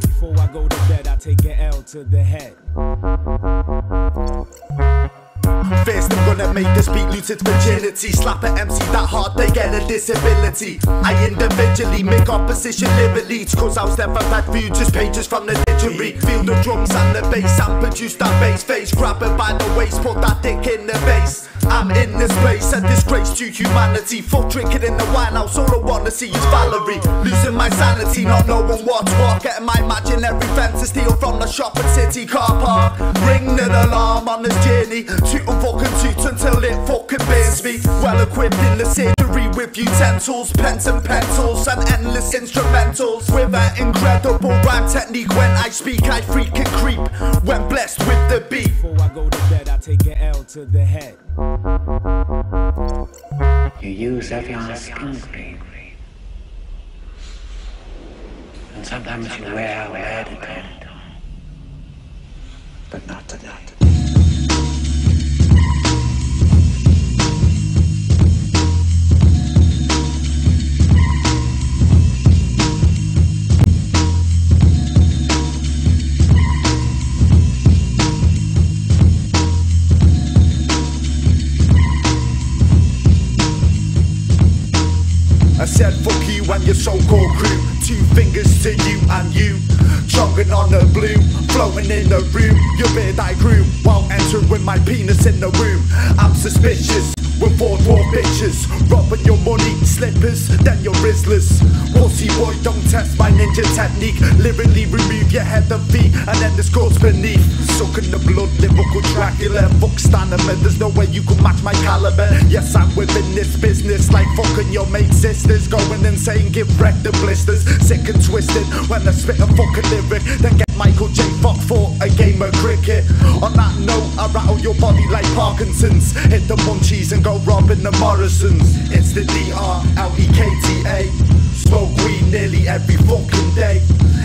Before I go to bed, I take an L to the head. First I'm gonna make this beat lose its virginity. Slap an MC that hard they get a disability. I individually make opposition leads Cause I was never bad view just pages from the dictionary. Feel the drums and the bass and produce that bass face. Grab it by the waist, put that dick in the bass I'm in this place, a disgrace to humanity. Fuck drinking in the wine house, all I wanna see is Valerie. Losing my sanity, not knowing what's what Getting my imaginary fence to steal from the shop at City Car Park. Ring the alarm on this journey. Toot fucking burns me Well equipped in the surgery with utensils Pens and pencils and endless instrumentals With an incredible rhyme technique When I speak I freak and creep When blessed with the beat Before I go to bed, I take an L to the head. You use Evian skin cream. And sometimes you wear a red at But not tonight. I said fuck you and your so-called crew. Two fingers to you and you. Chogging on the blue, floating in the room. Your beard I grew while entering with my penis in the room. I'm suspicious with four dwarf bitches. Robbing your money, slippers, then your Rizlas Pussy boy, don't test my ninja technique. Literally remove your head and feet And then this goes beneath. Sucking the blood, lyrical Dracula Fuck Stanima, there's no way you can match my caliber. Yes, I'm within this business Like fucking your mate sisters. Going insane, give wreck the blisters. Sick and twisted when I spit a fucking lyric Then get Michael J. Fox for a game of cricket. On that note, I rattle your body like Parkinson's. Hit the munchies and go robbing the Morrisons. It's the D-R-L-E-K-T-A Smoke weed nearly every fucking day.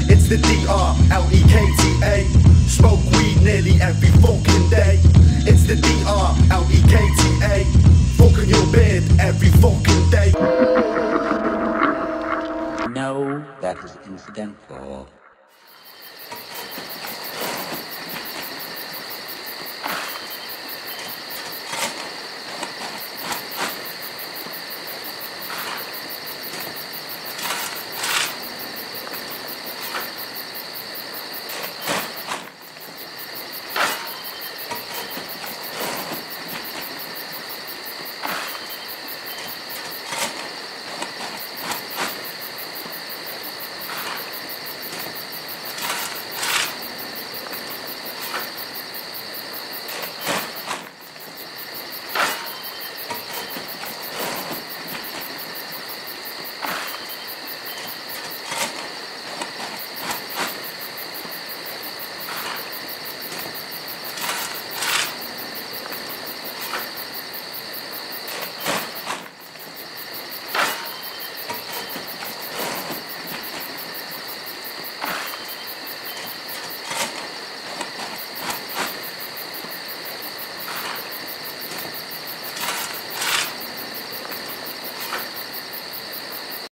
It's the DR L-E-K-T-A. Smoke weed nearly every fucking day. It's the DR L-E-K-T-A. Fucking your beard every fucking day. No, that is incidental.